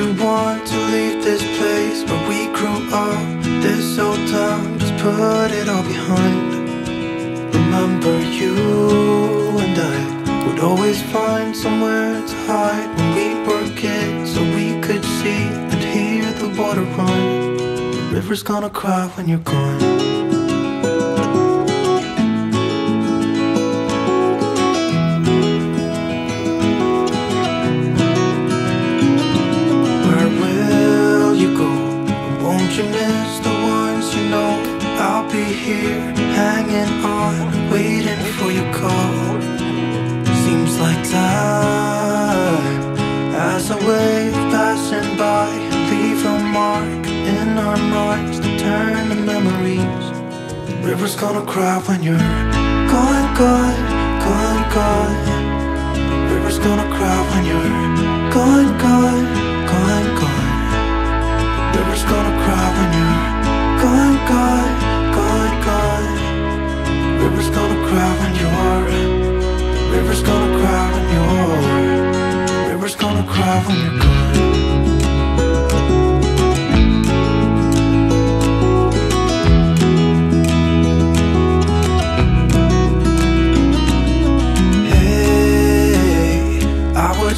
want to leave this place where we grew up. This old town, just put it all behind. Remember you and I would always find somewhere to hide when we were kids, so we could see and hear the water run. The river's gonna cry when you're gone. Here, hanging on, waiting for your call. Seems like time as a wave passing by, leave a mark in our minds to turn to memories. River's gonna cry when you're gone, gone, gone, gone. River's gonna cry when you're gone,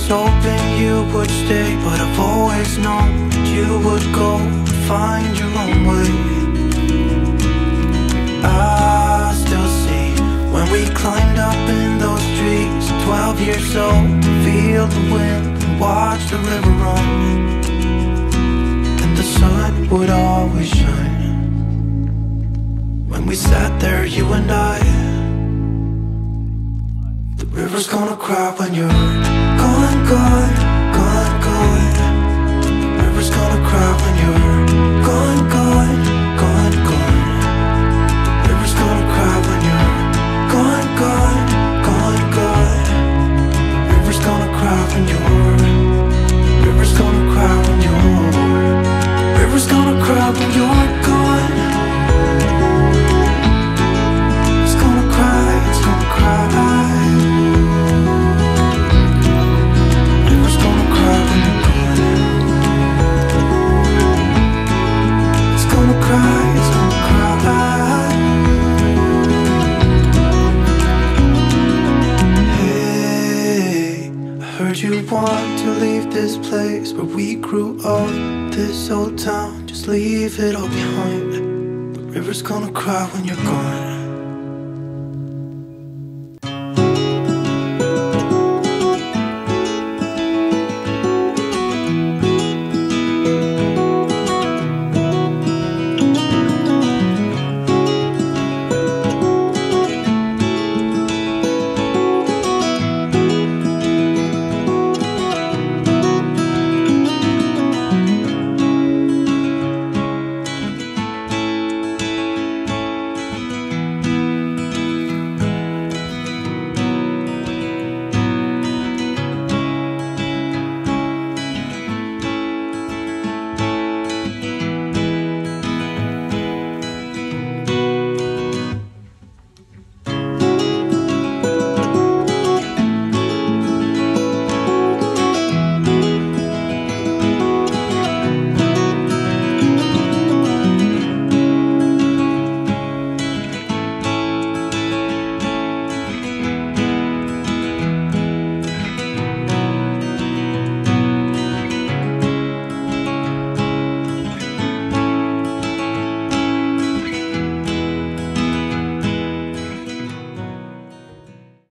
hoping you would stay, but I've always known that you would go find your own way. I still see when we climbed up in those trees, 12 years old, feel the wind watch the river run. And the sun would always shine. When we sat there, you and I. The river's gonna cry when you're gone, this place where we grew up. This old town, just leave it all behind. The river's gonna cry when you're gone.